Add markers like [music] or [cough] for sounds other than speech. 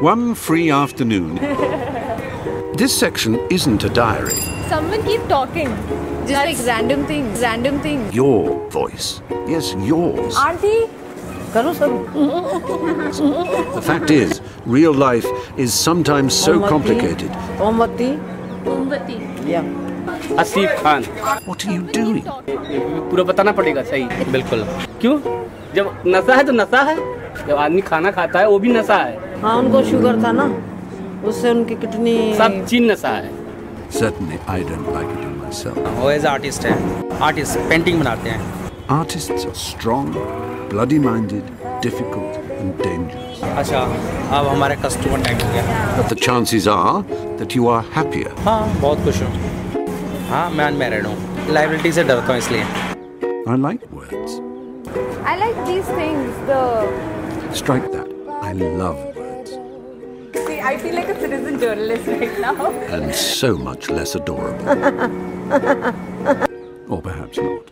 One free afternoon. this section isn't a diary. Someone keep talking. Just like random things, random things. Your voice. Yes, yours. Auntie, करो सब The fact is, real life is sometimes so complicated. मोमबत्ती Mombati. या Asif Khan What are you doing? पूरा बताना पड़ेगा सही बिल्कुल क्यों जब नशा है तो नशा है जब आदमी खाना खाता है वो भी नशा है हाँ उनको शुगर था ना उससे उनकी किडनी सब चीज़ नशा है Certainly, I don't like it in myself. वो एज आर्टिस्ट है आर्टिस्ट पेंटिंग बनाते हैं Artists are strong, bloody minded, difficult, and dangerous. अच्छा अब हमारे कस्टमर टाइम हो गया But the chances are that you are happier. हाँ बहुत खुश हूँ हाँ मैं अनमेरिड हूँ लाइबिलिटी से डरता हूँ इसलिए I like words. I like these things. The Strike that. I love I feel like a citizen journalist right now. And so much less adorable. [laughs] or perhaps not.